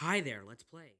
Hi there, let's play.